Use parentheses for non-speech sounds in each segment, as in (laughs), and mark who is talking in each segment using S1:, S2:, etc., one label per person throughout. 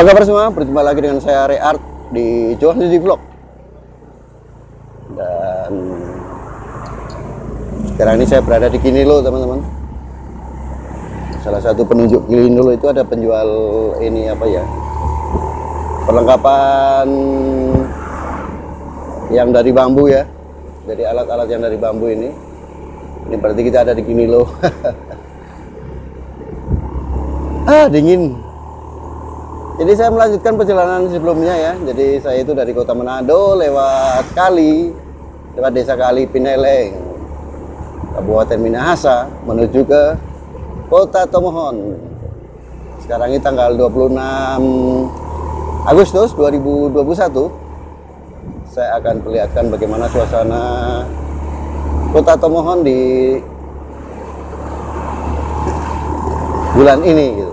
S1: Apa kabar semua? Berjumpa lagi dengan saya Ray Art di Johan City Vlog. Dan sekarang ini saya berada di Kinilo, teman-teman. Salah satu penunjuk Kinilo itu ada penjual ini apa ya? Perlengkapan yang dari bambu ya. Jadi alat-alat yang dari bambu ini. Ini berarti kita ada di Kinilo. (laughs) ah, dingin. Jadi saya melanjutkan perjalanan sebelumnya ya. Jadi saya itu dari kota Manado lewat Kali, lewat desa Kali Pineleng, Kabupaten Minahasa menuju ke kota Tomohon. Sekarang ini tanggal 26 Agustus 2021. Saya akan perlihatkan bagaimana suasana kota Tomohon di bulan ini gitu.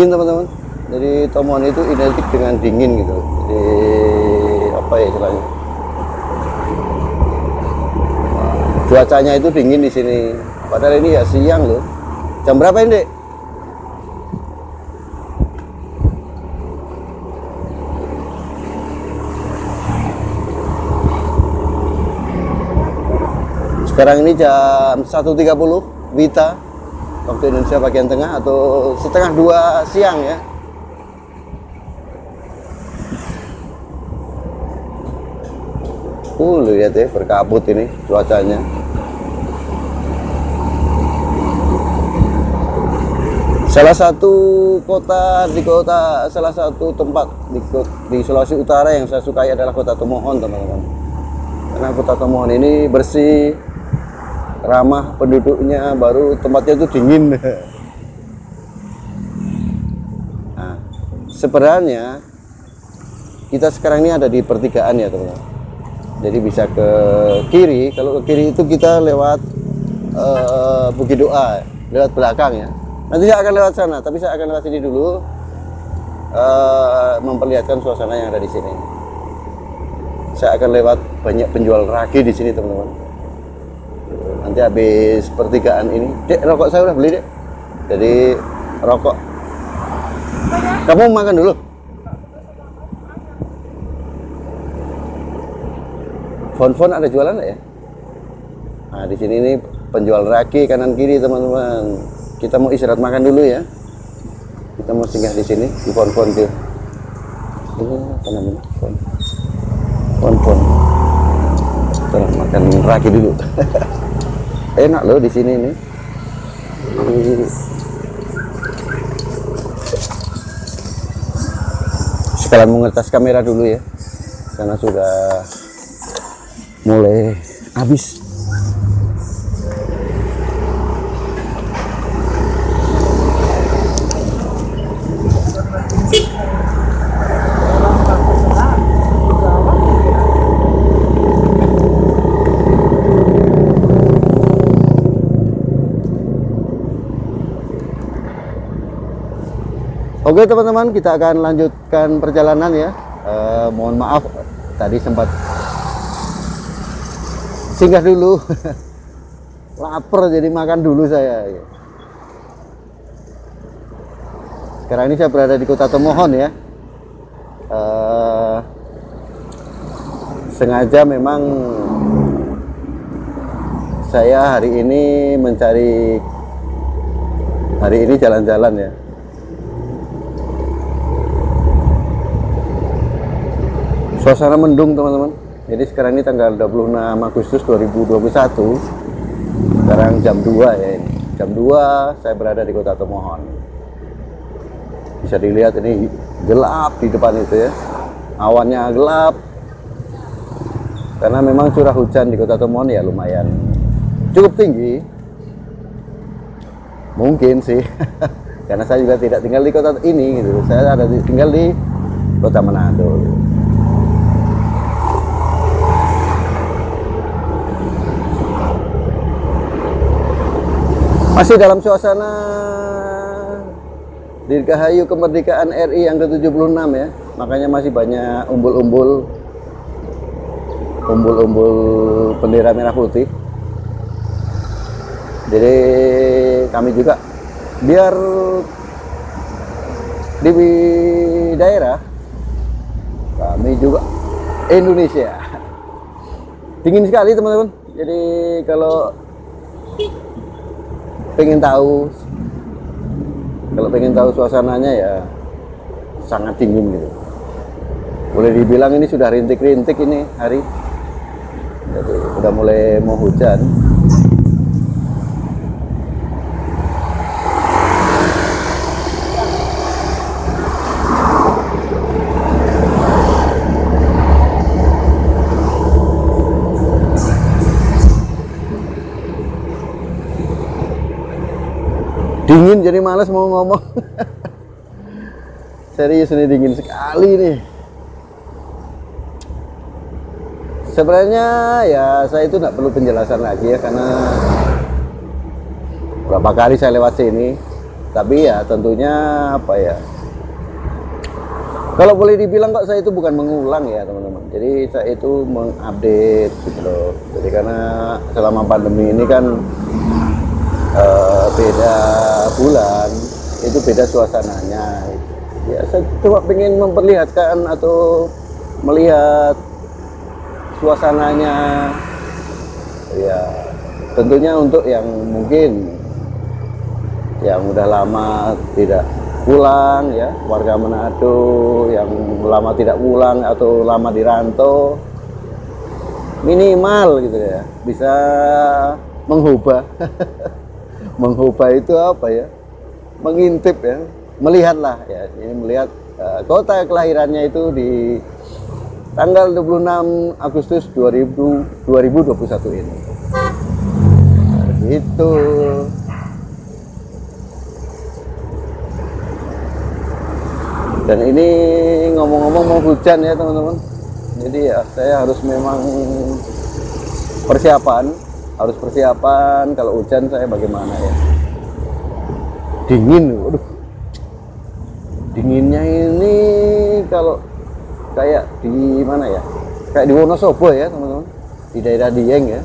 S1: Dingin teman-teman. Jadi Tomohon itu identik dengan dingin gitu. Jadi apa ya istilahnya? Cuacanya itu dingin di sini. Padahal ini ya siang loh. Jam berapa ini sekarang ini jam 1.30 Wita waktu Indonesia bagian tengah atau setengah dua siang ya Uh, lihat ya berkabut ini cuacanya. Salah satu kota di kota salah satu tempat di, di Sulawesi Utara yang saya sukai adalah kota Tomohon, teman-teman. Karena kota Tomohon ini bersih, ramah penduduknya baru tempatnya itu dingin. (laughs) Nah, sebenarnya kita sekarang ini ada di pertigaan ya teman-teman. Jadi bisa ke kiri kalau ke kiri itu kita lewat uh, Bukit Doa lewat belakang ya. Nanti saya akan lewat sana tapi saya akan lewat sini dulu uh, memperlihatkan suasana yang ada di sini. Saya akan lewat banyak penjual ragi di sini teman-teman nanti habis pertigaan ini dek rokok saya udah beli dek. Jadi rokok. Kamu makan dulu. Fon-fon ada jualan ya? Nah di sini ini penjual raki kanan kiri teman-teman. Kita mau istirahat makan dulu ya. Kita mau singgah di sini di fon-fon tuh. Ini apa namanya? Fon. Fon-fon. Kita makan raki dulu (laughs) enak loh di sini nih sekalian mengetas kamera dulu ya. Karena sudah mulai habis Oke teman-teman kita akan lanjutkan perjalanan ya. Eh, mohon maaf tadi sempat singgah dulu. (laughs) Lapar jadi makan dulu saya. Sekarang ini saya berada di kota Tomohon ya. Eh, sengaja memang saya hari ini mencari hari ini jalan-jalan ya suasana mendung teman-teman. Jadi sekarang ini tanggal 26 Agustus 2021 sekarang jam 2 ya ini. Jam 2 saya berada di kota Tomohon. Bisa dilihat ini gelap di depan itu ya. Awannya gelap. Karena memang curah hujan di kota Tomohon ya lumayan cukup tinggi. Mungkin sih. (laughs) Karena saya juga tidak tinggal di kota ini gitu. Saya ada tinggal di kota Manado masih dalam suasana Dirgahayu kemerdekaan RI yang ke-76 ya. Makanya masih banyak umbul-umbul umbul-umbul bendera merah putih. Jadi kami juga biar di daerah kami juga Indonesia. Dingin sekali teman-teman. Jadi kalau pengen tahu kalau pengen tahu suasananya ya sangat dingin gitu. Boleh dibilang ini sudah rintik-rintik ini hari. Jadi udah mulai mau hujan dingin jadi males mau ngomong. (laughs) Serius ini dingin sekali nih. Sebenarnya ya saya itu tidak perlu penjelasan lagi ya karena berapa kali saya lewat sini. Tapi ya tentunya apa ya? Kalau boleh dibilang kok saya itu bukan mengulang ya teman-teman. Jadi saya itu mengupdate gitu loh. Jadi karena selama pandemi ini kan uh, beda bulan itu beda suasananya. Ya saya cuma pengen memperlihatkan atau melihat suasananya. Ya tentunya untuk yang mungkin yang udah lama tidak pulang ya warga Manado yang lama tidak pulang atau lama di rantau minimal gitu ya bisa menghubah (laughs) menghubah itu apa ya? Mengintip ya. Melihatlah ya ini melihat uh, kota kelahirannya itu di tanggal 26 Agustus 2000, 2021 ini. Nah, itu dan ini ngomong-ngomong mau hujan ya teman-teman. Jadi ya saya harus memang persiapan harus persiapan kalau hujan saya bagaimana ya? Dingin waduh. Dinginnya ini kalau kayak di mana ya? Kayak di Wonosobo ya teman-teman. Di daerah Dieng ya.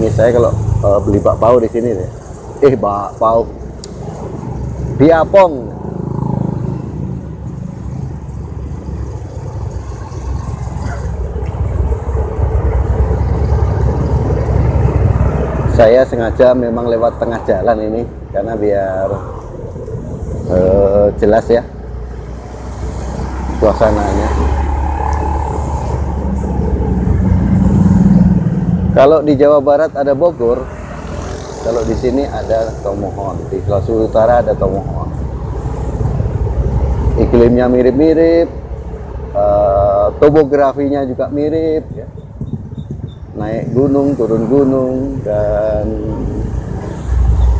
S1: Ini saya kalau uh, beli bakpao di sini deh. Eh bakpao. Diapong saya sengaja memang lewat tengah jalan ini karena biar uh, jelas ya suasananya. Kalau di Jawa Barat ada Bogor kalau di sini ada Tomohon di Sulawesi Utara ada Tomohon. Iklimnya mirip-mirip uh, topografinya juga mirip ya naik gunung, turun gunung, dan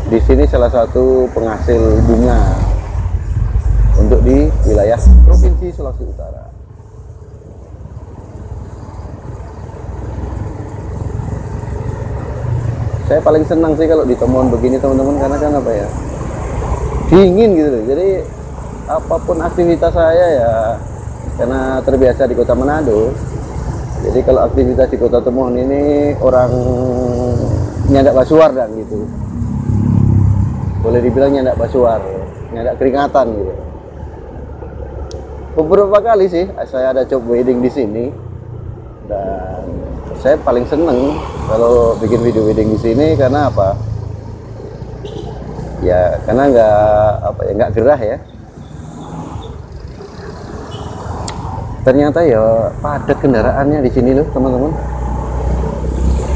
S1: di sini salah satu penghasil bunga untuk di wilayah Provinsi Sulawesi Utara. Saya paling senang sih kalau di temuan begini teman-teman karena kan apa ya dingin gitu loh. Jadi apa pun aktivitas saya ya karena terbiasa di kota Manado jadi kalau aktivitas di kota Temuan ini orang nyandak basuar dan gitu. Boleh dibilang nyandak basuar nyandak keringatan gitu. Beberapa kali sih saya ada job wedding di sini. Dan saya paling seneng kalau bikin video wedding di sini karena apa? Ya karena nggak apa ya nggak gerah ya ternyata ya padat kendaraannya di sini loh teman-teman.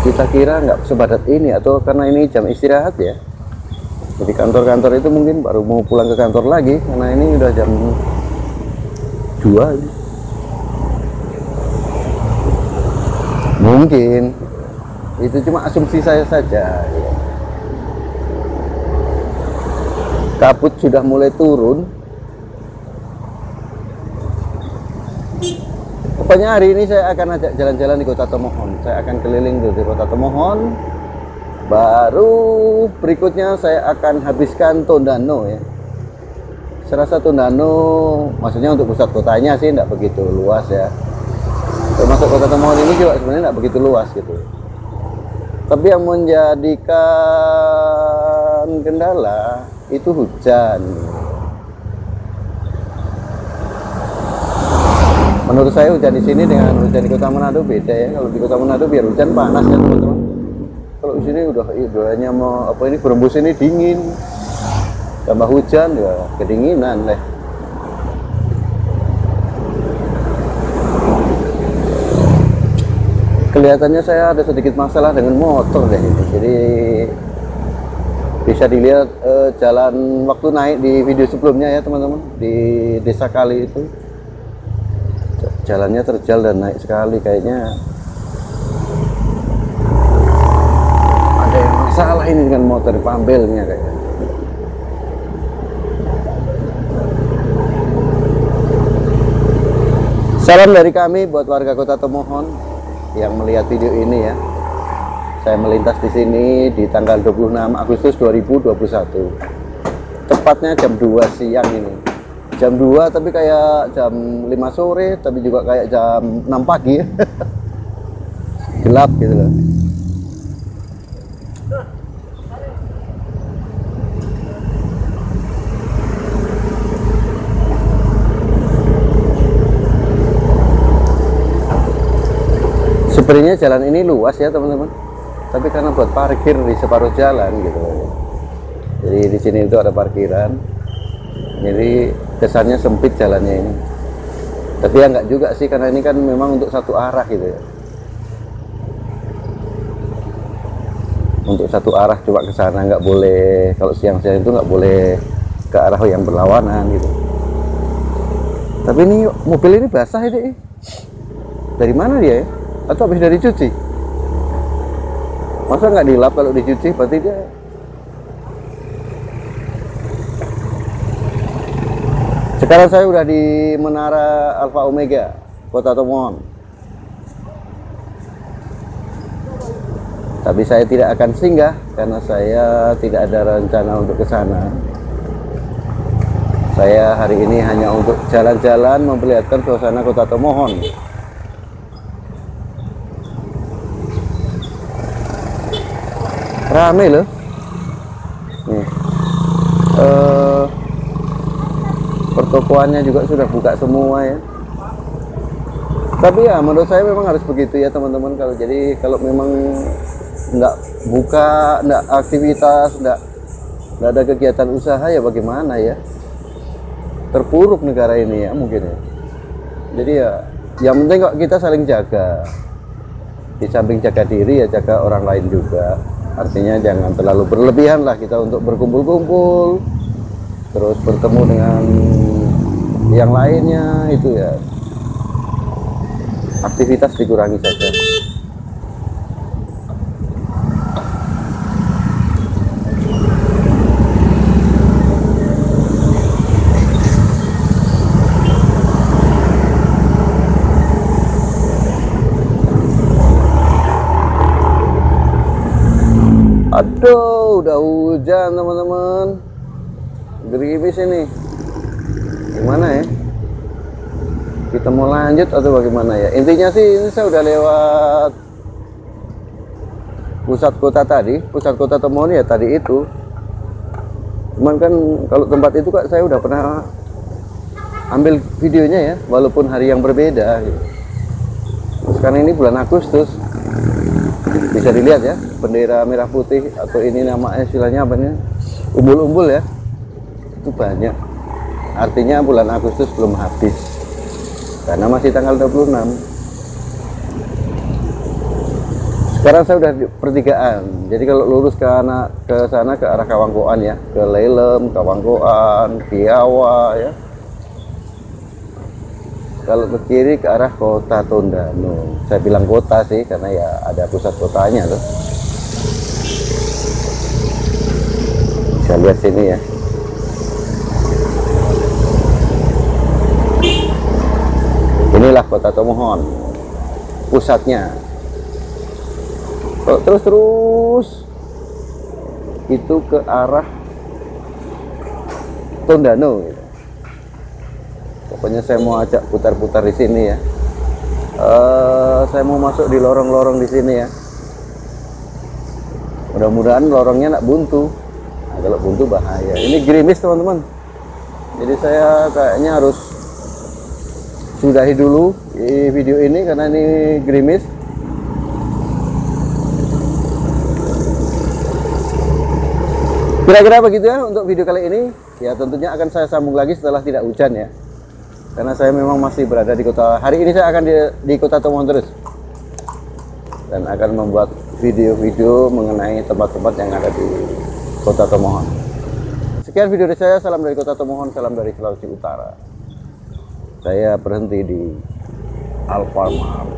S1: Kita kira nggak sebadat ini atau karena ini jam istirahat ya. Jadi kantor-kantor itu mungkin baru mau pulang ke kantor lagi karena ini udah jam 2 mungkin. Itu cuma asumsi saya saja. Kabut sudah mulai turun Pokoknya hari ini saya akan ajak jalan-jalan di Kota Tomohon. Saya akan keliling di Kota Tomohon. Baru berikutnya saya akan habiskan Tondano ya. Saya Tondano, maksudnya untuk pusat kotanya sih tidak begitu luas ya. Termasuk Kota Tomohon ini juga sebenarnya tidak begitu luas gitu. Tapi yang menjadikan kendala itu hujan. Menurut saya hujan di sini dengan hujan di Kota Manado beda ya. Kalau di Kota Manado biar hujan panas ya teman-teman. Kalau di sini udah hanya mau apa ini berembus ini dingin. Tambah hujan ya kedinginan lah. kelihatannya saya ada sedikit masalah dengan motor deh ini. Jadi bisa dilihat eh, jalan waktu naik di video sebelumnya ya teman-teman di desa kali itu jalannya terjal dan naik sekali kayaknya ada yang masalah ini dengan motor pambelnya kayaknya Salam dari kami buat warga Kota Tomohon yang melihat video ini ya. Saya melintas di sini di tanggal 26 Agustus 2021. Tepatnya jam 2 siang ini. Jam 2 tapi kayak jam 5 sore, tapi juga kayak jam 6 pagi. (laughs) Gelap gitu loh. sebenarnya jalan ini luas ya teman-teman tapi karena buat parkir di separuh jalan gitu jadi di sini itu ada parkiran jadi kesannya sempit jalannya ini. Tapi ya enggak juga sih karena ini kan memang untuk satu arah gitu ya. Untuk satu arah coba ke sana nggak boleh kalau siang-siang itu nggak boleh ke arah yang berlawanan gitu. Tapi ini mobil ini basah ini. Dari mana dia ya? Atau habis dari cuci? Masa nggak dilap kalau dicuci? Berarti dia sekarang saya udah di menara Alfa Omega kota Tomohon tapi saya tidak akan singgah karena saya tidak ada rencana untuk ke sana. Saya hari ini hanya untuk jalan-jalan memperlihatkan suasana kota Tomohon rame loh. Nih. Uh, pertokoannya juga sudah buka semua ya. Tapi ya menurut saya memang harus begitu ya teman-teman. Kalau jadi kalau memang nggak buka nggak aktivitas nggak nggak ada kegiatan usaha ya bagaimana ya? Terpuruk negara ini ya mungkin ya. Jadi ya yang penting kok kita saling jaga. Di samping jaga diri ya jaga orang lain juga. Artinya jangan terlalu berlebihan lah kita untuk berkumpul-kumpul. Terus bertemu dengan yang lainnya itu ya aktivitas dikurangi saja Aduh, udah hujan teman-teman. Gerimis ini. Gimana ya? Kita mau lanjut atau bagaimana ya? Intinya sih ini saya udah lewat pusat kota tadi, pusat kota Temoni ya tadi itu. Cuman kan kalau tempat itu kak saya udah pernah ambil videonya ya, walaupun hari yang berbeda. Sekarang ini bulan Agustus, bisa dilihat ya bendera merah putih atau ini namanya istilahnya apa nih umbul-umbul ya itu banyak artinya bulan Agustus belum habis. Karena masih tanggal 26 sekarang saya udah di pertigaan. Jadi kalau lurus ke anak ke sana ke arah Kawangkoan ya. Ke Lelem Kawangkoan Piawa ya. Kalau ke kiri ke arah kota Tondano. Saya bilang kota sih karena ya ada pusat kotanya loh bisa lihat sini ya kota Tomohon. Pusatnya. Kalau terus terus. Itu ke arah Tondano gitu. Pokoknya saya mau ajak putar-putar di sini ya. Uh, saya mau masuk di lorong-lorong di sini ya. Mudah-mudahan lorongnya nak buntu. Nah, kalau buntu bahaya. Ini gerimis teman-teman. Jadi saya kayaknya harus sudahi dulu video ini karena ini gerimis. Kira-kira begitu ya untuk video kali ini. Ya tentunya akan saya sambung lagi setelah tidak hujan ya. Karena saya memang masih berada di kota. Hari ini saya akan di, di kota Tomohon terus. Dan akan membuat video-video mengenai tempat-tempat yang ada di kota Tomohon sekian video dari saya. Salam dari kota Tomohon salam dari Sulawesi Utara saya berhenti di Alfamart